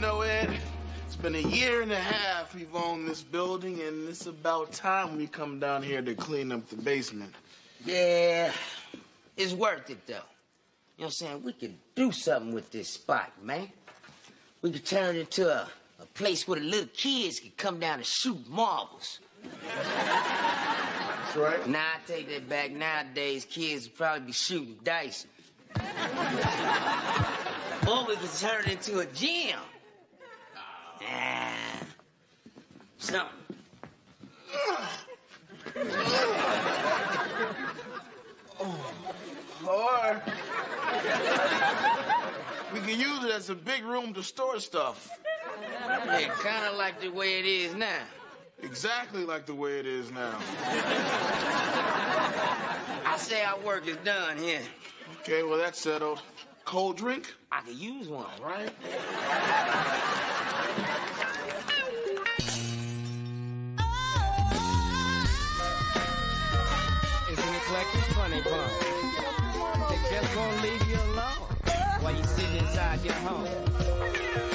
know, Ed, it's been a year and a half we've owned this building, and it's about time we come down here to clean up the basement. Yeah, it's worth it though. You know what I'm saying? We could do something with this spot, man. We could turn it into a, a place where the little kids could come down and shoot marbles. That's right. Now I take that back. Nowadays, kids would probably be shooting dice. or we could turn it into a gym. Ah, something. Or we can use it as a big room to store stuff. Yeah, kind of like the way it is now. Exactly like the way it is now. I say our work is done here. Okay, well, that's settled. Cold drink? I could use one. Right. Isn't it funny bum? They just leave you alone while you sitting inside your home.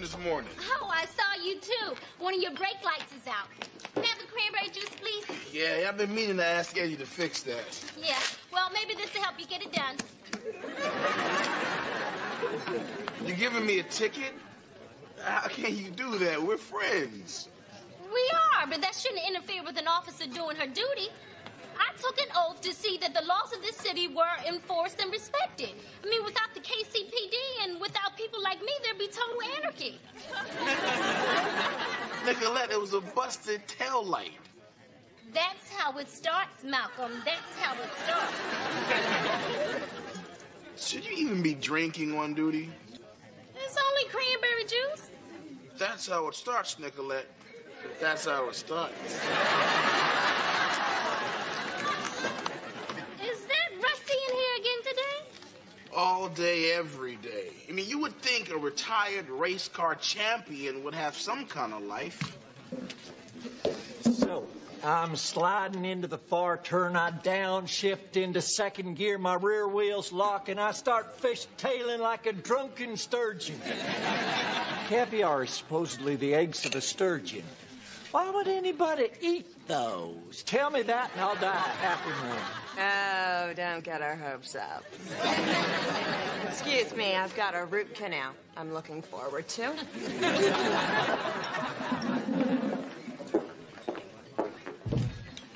7-Eleven this morning. Oh, I saw you too. One of your brake lights is out. Can I have the cranberry juice, please? Yeah, I've been meaning to ask Eddie to fix that. Yeah. Well, maybe this will help you get it done. You giving me a ticket? How can you do that? We're friends. We are, but that shouldn't interfere with an officer doing her duty. I took an oath to see that the laws of this city were enforced and respected. I mean, without the KCPD and without people like me, there'd be total anarchy. Nicolette, it was a busted tail light. That's how it starts, Malcolm. That's how it starts. Should you even be drinking on duty? It's only cranberry juice. That's how it starts, Nicolette. That's how it starts. Is that Rusty in here again today? All day, every day. I mean, you would think a retired race car champion would have some kind of life. So, I'm sliding into the far turn. I downshift into second gear. My rear wheels lock, and I start fishtailing like a drunken sturgeon. Caviar is supposedly the eggs of a sturgeon. Why would anybody eat those? Tell me that, and I'll die a happy man. Oh, don't get our hopes up. Excuse me, I've got a root canal I'm looking forward to.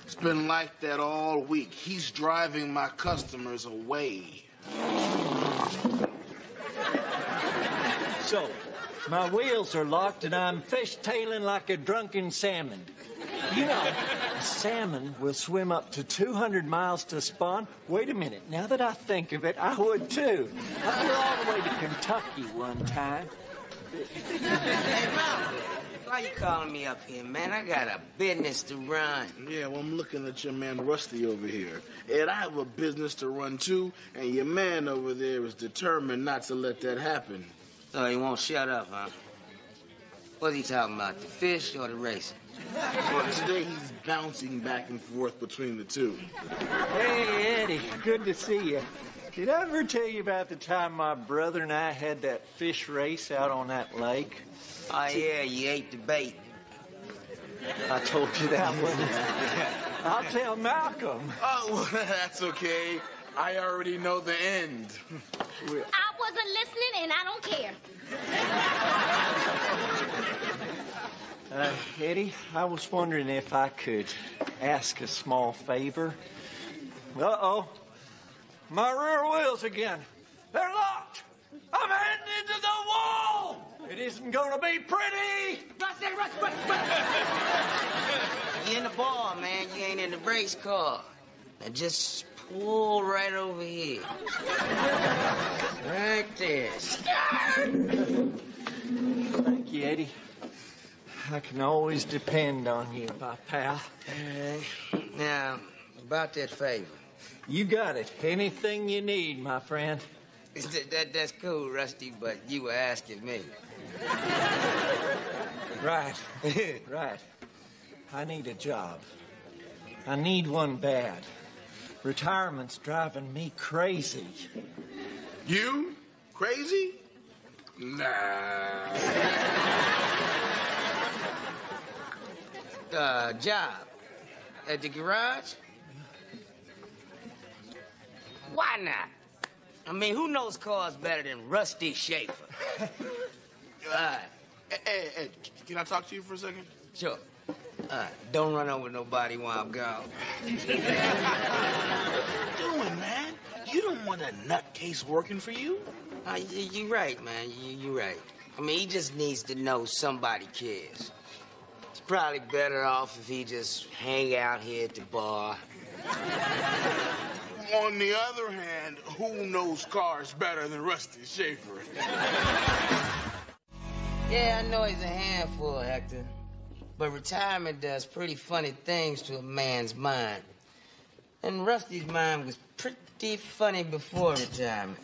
It's been like that all week. He's driving my customers away. So, my wheels are locked, and I'm fishtailing like a drunken salmon. You know, a salmon will swim up to 200 miles to spawn. Wait a minute, now that I think of it, I would too. I flew all the way to Kentucky one time. Hey, Malcolm, why you calling me up here, man? I got a business to run. Yeah, well, I'm looking at your man Rusty over here. Ed, I have a business to run too, and your man over there is determined not to let that happen. So he won't shut up, huh? What's he talking about, the fish or the racing? Well, today he's bouncing back and forth between the two. Hey, Eddie, good to see you. Did I ever tell you about the time my brother and I had that fish race out on that lake? Oh, yeah, you ate the bait. I told you that one. I'll tell Malcolm. Oh, well, that's okay. I already know the end. I wasn't listening, and I don't care. Uh, Eddie, I was wondering if I could ask a small favor. Uh oh. My rear wheels again. They're locked. I'm heading into the wall. It isn't going to be pretty. Rusty, Rusty, Rusty, Rusty. You in the ball, man. You ain't in the race car. Now just pull right over here. Right there. Thank you, Eddie. I can always depend on you, my pal. Now, about that favor. You got it. Anything you need, my friend. That, that, that's cool, Rusty, but you were asking me. Right. right. I need a job. I need one bad. Retirement's driving me crazy. You? Crazy? Nah. Uh, job. At the garage? Why not? I mean, who knows cars better than Rusty Schaefer? uh, Hey, hey, hey, can I talk to you for a second? sure. Uh, don't run over nobody while I'm gone. What you doing, man? You don't want a nutcase working for you. Uh, you, you right, man. You, you right. I mean, he just needs to know somebody cares. It's probably better off if he just hang out here at the bar. On the other hand, who knows cars better than Rusty Schaefer? Yeah, I know he's a handful, Hector. But retirement does pretty funny things to a man's mind. And Rusty's mind was pretty funny before retirement.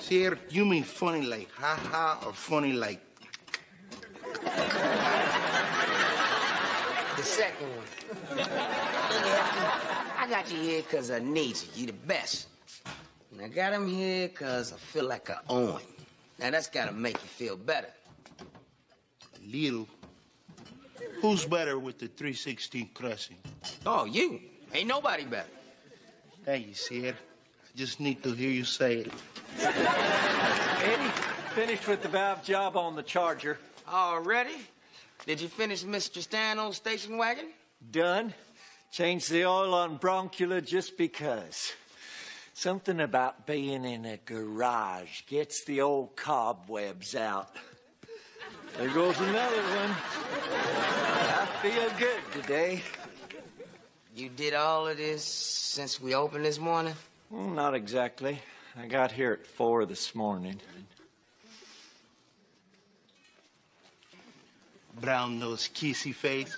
Sir, you mean funny like ha ha or funny like The second one. I got you here because I need you. You're the best. And I got him here because I feel like I own him. Now, that's got to make you feel better. Little? Who's better with the 316 crossing? Oh, you. Ain't nobody better. Thank you, sir. I just need to hear you say it. Eddie, finished with the valve job on the Charger. Already? Did you finish Mr. Stano's station wagon? Done. Changed the oil on Bronchula just because. Something about being in a garage gets the old cobwebs out. There goes another one. I feel good today. You did all of this since we opened this morning? Well, not exactly. I got here at four this morning. Brown nose, kissy face.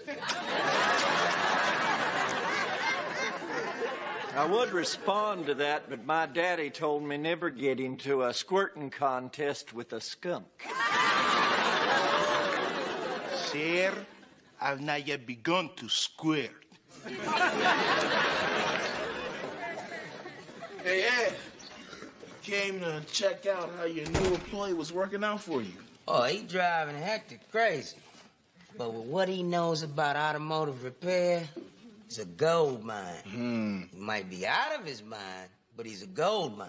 I would respond to that, but my daddy told me never get into a squirting contest with a skunk. Sir, I've not yet begun to squirt. Hey, Ed. Came to check out how your new employee was working out for you. Oh, he driving Hector crazy. But with what he knows about automotive repair, it's a gold mine. Hmm. He might be out of his mind, but he's a gold mine.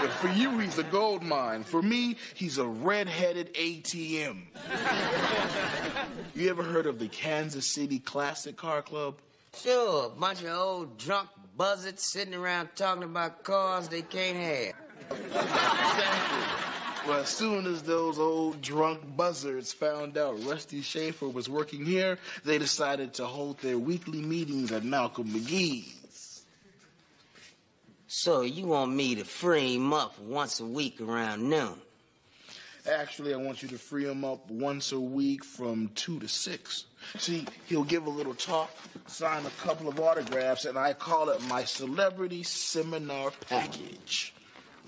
But for you, he's a gold mine. For me, he's a red-headed ATM. you ever heard of the Kansas City Classic Car Club? Sure, a bunch of old drunk buzzards sitting around talking about cars they can't have. Exactly. Well, as soon as those old drunk buzzards found out Rusty Schaefer was working here, they decided to hold their weekly meetings at Malcolm McGee's. So you want me to free him up once a week around noon? Actually, I want you to free him up once a week from two to six. See, he'll give a little talk, sign a couple of autographs, and I call it my celebrity seminar package.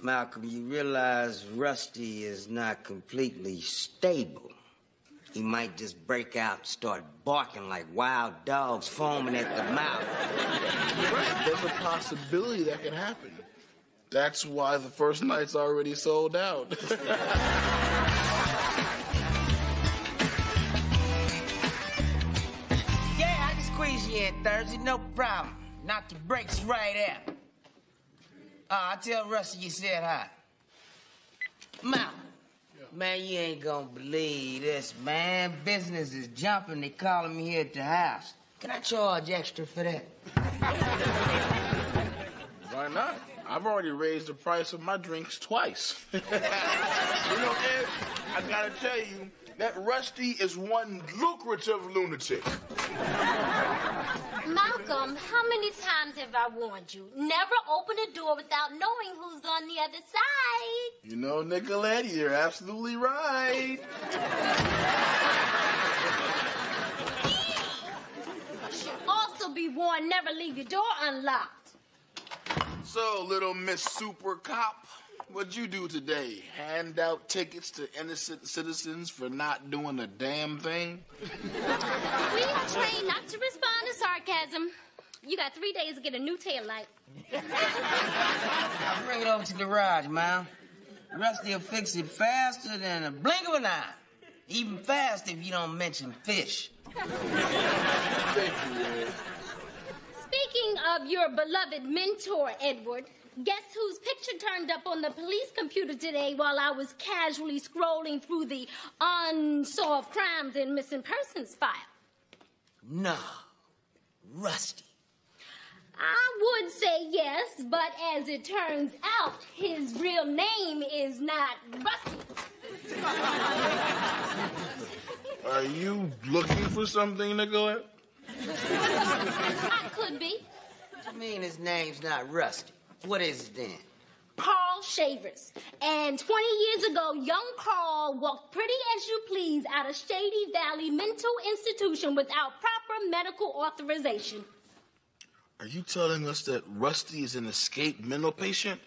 Malcolm, you realize Rusty is not completely stable. He might just break out and start barking like wild dogs foaming at the mouth. Right, there's a possibility that can happen. That's why the first night's already sold out. Yeah, I can squeeze you in Thursday, no problem. Knock your brakes right out. Uh, I tell Rusty you said hi. Malcolm, man, you ain't gonna believe this, man. Business is jumping. They calling me here at the house. Can I charge extra for that? Why not? I've already raised the price of my drinks twice. you know, Ed, I gotta tell you, that Rusty is one lucrative lunatic. Malcolm, how many times have I warned you? Never open a door without knowing who's on the other side. You know, Nicolette, you're absolutely right. You should also be warned never leave your door unlocked. So, little Miss Super Cop, what'd you do today? Hand out tickets to innocent citizens for not doing a damn thing? We are trained not to respond to sarcasm. You got three days to get a new tail light. I'll bring it over to the garage, man. Rusty will fix it faster than a blink of an eye. Even faster if you don't mention fish. Thank you, Ed. Speaking of your beloved mentor, Edward, guess whose picture turned up on the police computer today while I was casually scrolling through the unsolved crimes and missing persons file? No. Rusty. I would say yes, but as it turns out, his real name is not Rusty. Are you looking for something, Nicolette? I could be. I mean his name's not Rusty. What is it then? Carl Shavers. And 20 years ago, young Carl walked pretty as you please out of Shady Valley Mental Institution without proper medical authorization. Are you telling us that Rusty is an escaped mental patient?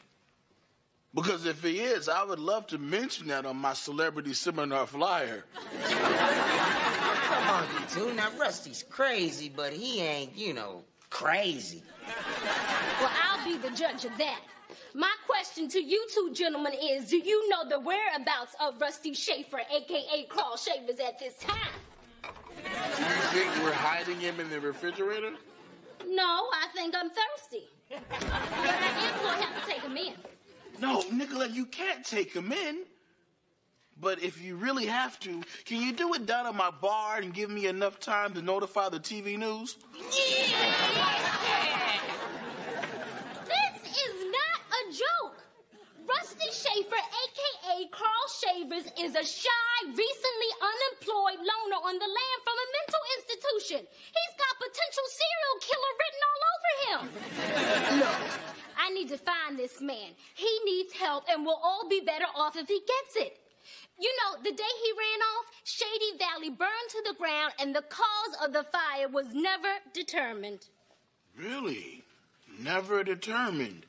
Because if he is, I would love to mention that on my celebrity seminar flyer. Come on, you two. Now, Rusty's crazy, but he ain't, you know, crazy. Well, I'll be the judge of that. My question to you two gentlemen is Do you know the whereabouts of Rusty Schaefer, aka Carl Shavers, at this time? Do you think we're hiding him in the refrigerator? No, I think I'm thirsty. But I am going to have to take him in. No, Nicola, you can't take him in. But if you really have to, can you do it down at my bar and give me enough time to notify the TV news? This is not a joke. Rusty Schaefer, aka Carl Shavers, is a shy, recently unemployed loner on the land from a mental institution. He's got potential serial killer written all over him. Look, I need to find this man. He needs help, and we'll all be better off if he gets it. You know, the day he ran off, Shady Valley burned to the ground, and the cause of the fire was never determined. Really? Never determined.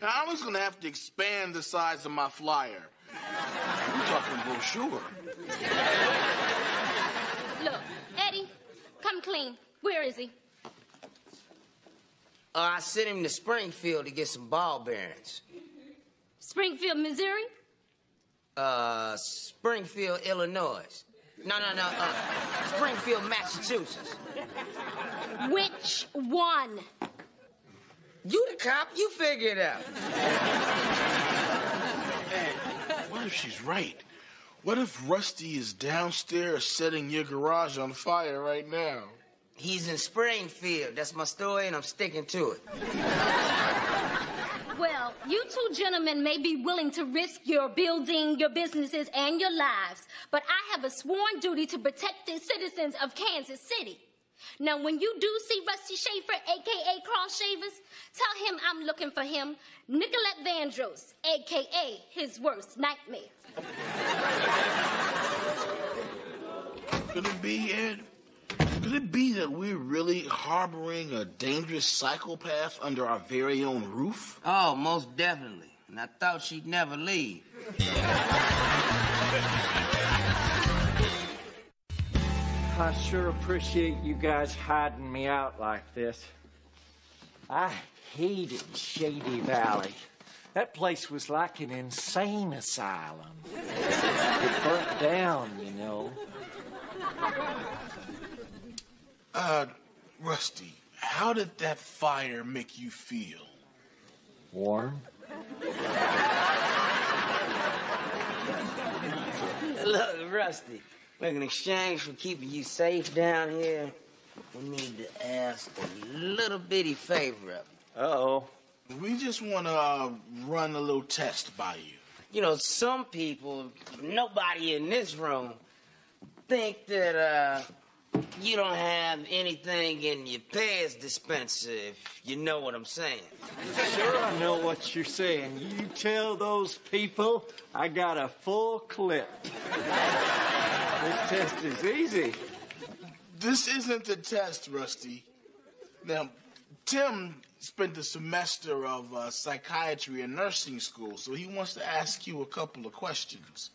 Now, I was gonna have to expand the size of my flyer. You're talking brochure. Look, Eddie, come clean. Where is he? Uh, I sent him to Springfield to get some ball bearings. Springfield, Missouri? Uh, Springfield, Illinois. No, no, no. Uh, Springfield, Massachusetts. Which one? You the cop, you figure it out. What if she's right? What if Rusty is downstairs setting your garage on fire right now? He's in Springfield. That's my story, and I'm sticking to it. Well, you two gentlemen may be willing to risk your building, your businesses, and your lives, but I have a sworn duty to protect the citizens of Kansas City. Now, when you do see Rusty Schaefer, aka Carl Shavers, tell him I'm looking for him, Nicolette Vandross, aka his worst nightmare. Could it be, Ed? Could it be that we're really harboring a dangerous psychopath under our very own roof? Oh, most definitely. And I thought she'd never leave. I sure appreciate you guys hiding me out like this. I hated Shady Valley. That place was like an insane asylum. It burnt down, you know. Uh, Rusty, how did that fire make you feel? Warm? Look, Rusty, look, in exchange for keeping you safe down here, we need to ask a little bitty favor of you. Uh oh. We just want to uh, run a little test by you. you know, some people, nobody in this room, think that uh, you don't have anything in your Pez dispenser, if you know what I'm saying. Sure, I know what you're saying. You tell those people I got a full clip. This test is easy. This isn't the test, Rusty. Now, Tim spent a semester of uh, psychiatry and nursing school, so he wants to ask you a couple of questions.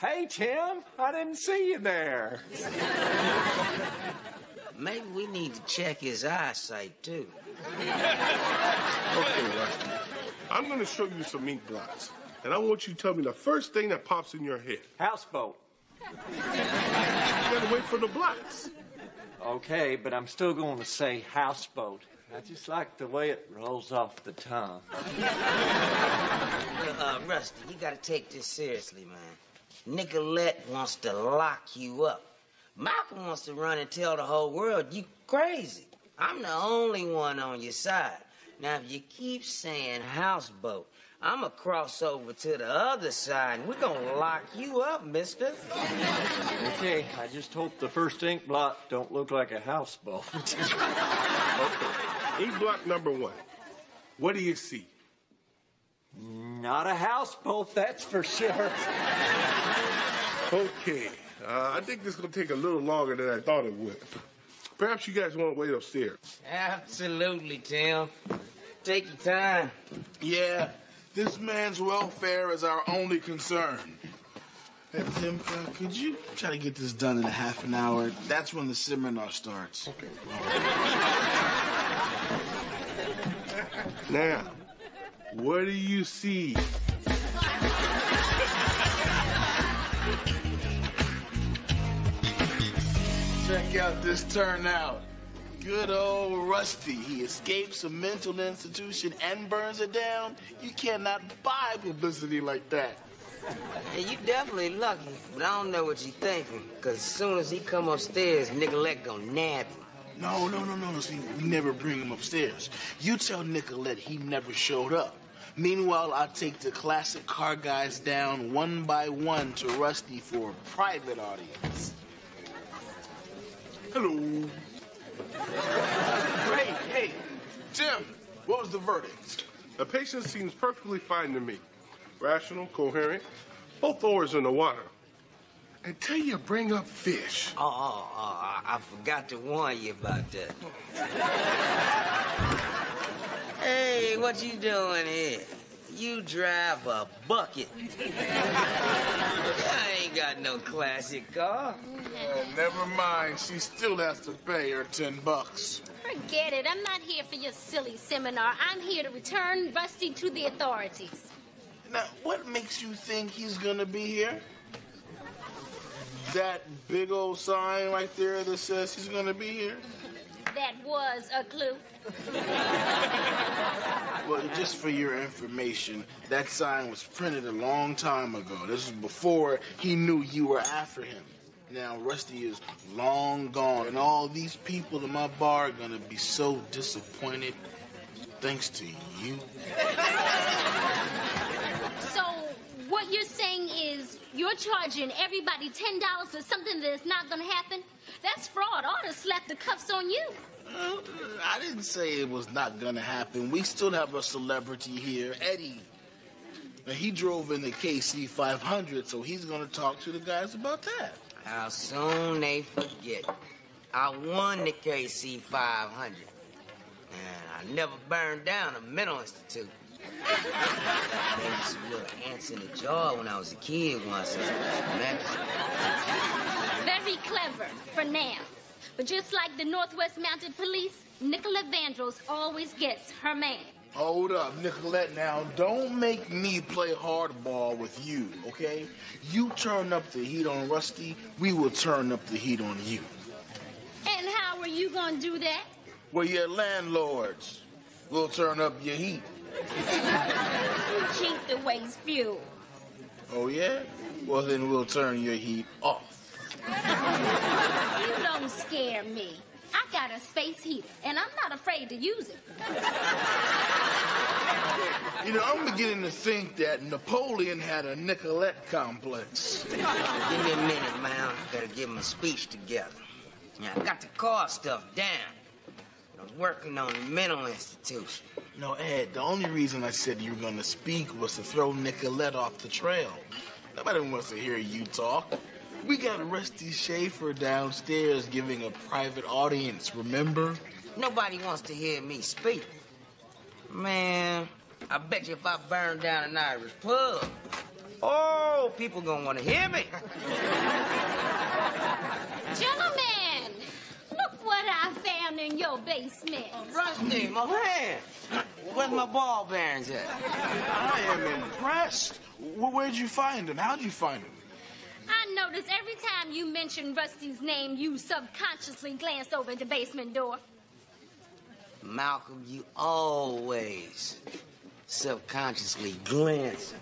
Hey, Tim, I didn't see you there. Maybe we need to check his eyesight, too. Okay, Rusty. I'm going to show you some ink blots. And I want you to tell me the first thing that pops in your head. Houseboat. You gotta wait for the blots. Okay, but I'm still going to say houseboat. I just like the way it rolls off the tongue. Uh, Rusty, you gotta take this seriously, man. Nicolette wants to lock you up. Malcolm wants to run and tell the whole world you crazy. I'm the only one on your side. Now, if you keep saying houseboat, I'm gonna cross over to the other side and we're gonna lock you up, mister. Okay, I just hope the first ink blot don't look like a houseboat. Ink block number one. What do you see? Not a houseboat, that's for sure. Okay. Uh, I think this is going to take a little longer than I thought it would. Perhaps you guys want to wait upstairs. Absolutely, Tim. Take your time. Yeah, this man's welfare is our only concern. Hey, Tim, uh, could you try to get this done in a half an hour? That's when the seminar starts. Okay. Now, what do you see? Check out this turnout. Good old Rusty. He escapes a mental institution and burns it down. You cannot buy publicity like that. Hey, you definitely lucky, but I don't know what you thinking. Cause as soon as he come upstairs, Nicolette gonna nab him. No, no, no, no, no. See, we never bring him upstairs. You tell Nicolette he never showed up. Meanwhile, I take the classic car guys down one by one to Rusty for a private audience. Hello. Hey, hey, Tim, what was the verdict? The patient seems perfectly fine to me. Rational, coherent, both oars in the water. Until you bring up fish. Oh, oh, oh, I I forgot to warn you about that. hey, what you doing here? You drive a bucket. I ain't got no classic car. Oh, never mind. She still has to pay her ten bucks. Forget it. I'm not here for your silly seminar. I'm here to return Rusty to the authorities. Now, what makes you think he's gonna be here? That big old sign right there that says he's gonna be here? That was a clue. Well, just for your information, that sign was printed a long time ago. This was before he knew you were after him. Now, Rusty is long gone, and all these people in my bar are gonna be so disappointed thanks to you. So, what you're saying is you're charging everybody $10 for something that's not to happen? That's fraud. I ought to slap the cuffs on you. I didn't say it was not gonna happen. We still have a celebrity here, Eddie. Now, he drove in the KC 500, so he's gonna talk to the guys about that. How soon they forget. I won the KC 500. And I never burned down a mental institute. There was a little ants in the jar when I was a kid once. Remember? Very clever for now. But just like the Northwest Mounted Police, Nicola Vandross always gets her man. Hold up, Nicolette. Now, don't make me play hardball with you, okay? You turn up the heat on Rusty, we will turn up the heat on you. And how are you going to do that? We're your landlords. We'll turn up your heat. You cheap to waste fuel. Oh, yeah? Well, then we'll turn your heat off. You don't scare me. I got a space heater, and I'm not afraid to use it. You know, I'm beginning to think that Napoleon had a Nicolette complex. Give me a minute, man. I gotta get my speech together. Yeah, I got the car stuff down. I'm working on a mental institution. No, Ed, the only reason I said you were going to speak was to throw Nicolette off the trail. Nobody wants to hear you talk. We got Rusty Schaefer downstairs giving a private audience, remember? Nobody wants to hear me speak. Man, I bet you if I burn down an Irish pub, oh, people gonna want to hear me. Gentlemen, look what I found in your basement. Rusty, my hand. Where's my ball bearings at? I am impressed. Where'd you find them? How'd you find him? I notice every time you mention Rusty's name, you subconsciously glance over the basement door. Malcolm, you always subconsciously glance.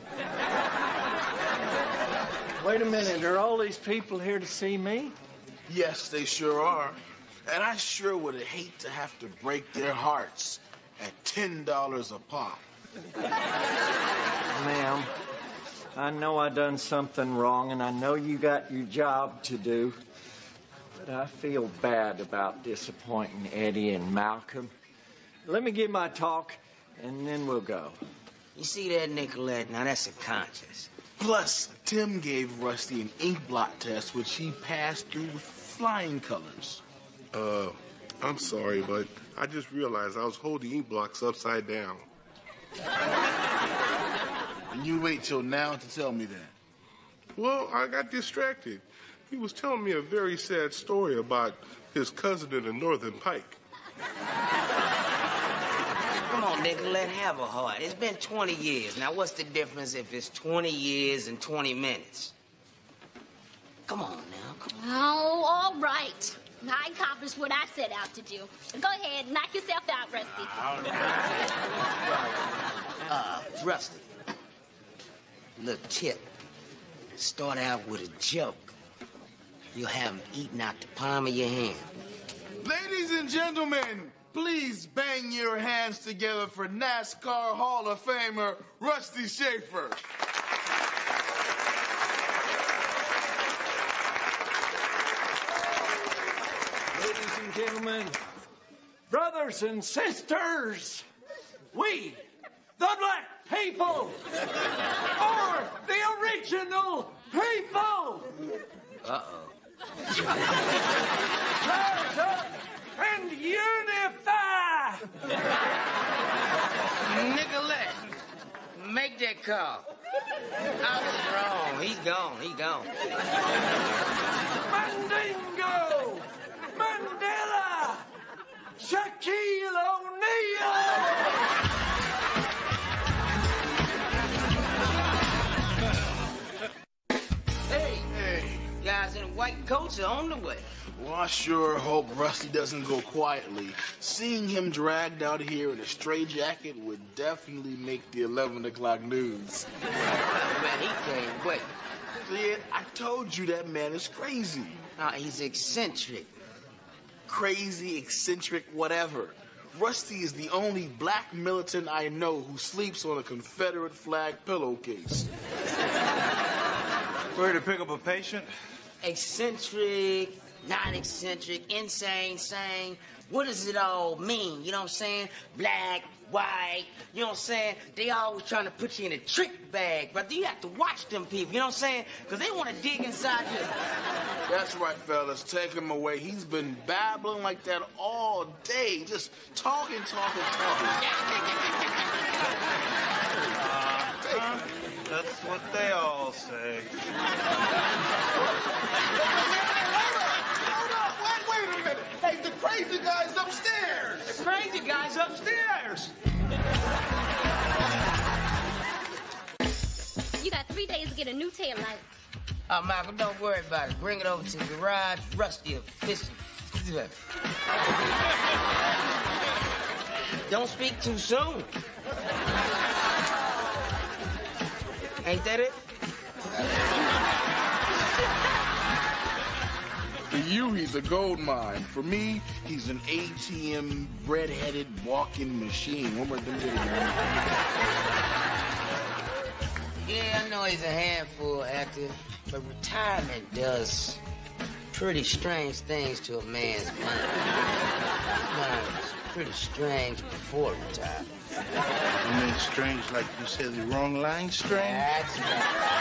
Wait a minute, are all these people here to see me? Yes, they sure are. And I sure would hate to have to break their hearts at $10 a pop. Ma'am, I know I done something wrong, and I know you got your job to do. But I feel bad about disappointing Eddie and Malcolm. Let me give my talk, and then we'll go. You see that, Nicolette? Now that's a conscience. Plus, Tim gave Rusty an ink blot test, which he passed through with flying colors. Uh, I'm sorry, but I just realized I was holding ink blocks upside down. And you wait till now to tell me that. Well, I got distracted. He was telling me a very sad story about his cousin in the Northern Pike. Come on, Nicolette, have a heart. It's been 20 years. Now, what's the difference if it's 20 years and 20 minutes? Come on now, come on. Oh, all right. I accomplished what I set out to do. Go ahead, knock yourself out, Rusty. Uh, Rusty. Little tip. Start out with a joke. You'll have him eating out the palm of your hand. Ladies and gentlemen, please bang your hands together for NASCAR Hall of Famer Rusty Schaefer. Ladies and gentlemen, brothers and sisters, we, the black people, are the original people. Uh-oh. Rise up and unify. Nicolette, make that call. I was wrong. He's gone. He's gone. Mandingo, Mandela, Shaquille O'Neal. White coats are on the way. Well, I sure hope Rusty doesn't go quietly. Seeing him dragged out here in a straitjacket would definitely make the 11 o'clock news. Man, he can't wait. See, I told you that man is crazy. Now, he's eccentric. Crazy, eccentric, whatever. Rusty is the only black militant I know who sleeps on a Confederate flag pillowcase. We're here to pick up a patient? Eccentric, non eccentric, insane, sane. What does it all mean? You know what I'm saying? Black, white, you know what I'm saying? They always trying to put you in a trick bag, but you have to watch them people, you know what I'm saying? Because they want to dig inside you. That's right, fellas. Take him away. He's been babbling like that all day. Just talking, talking, talking. That's what they all say. Hold up, wait, wait a minute. Hey, the crazy guy's upstairs. The crazy guy's upstairs. You got three days to get a new tail light. Oh, Michael, don't worry about it. Bring it over to the garage. Rusty will fix it. Don't speak too soon. Ain't that it? For you, he's a gold mine. For me, he's an ATM red-headed walking machine. One more thing. Yeah, I know he's a handful, Hector, but retirement does pretty strange things to a man's mind. Pretty strange before retirement. You mean strange like you said the wrong line strange? That's right.